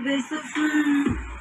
this is so fun.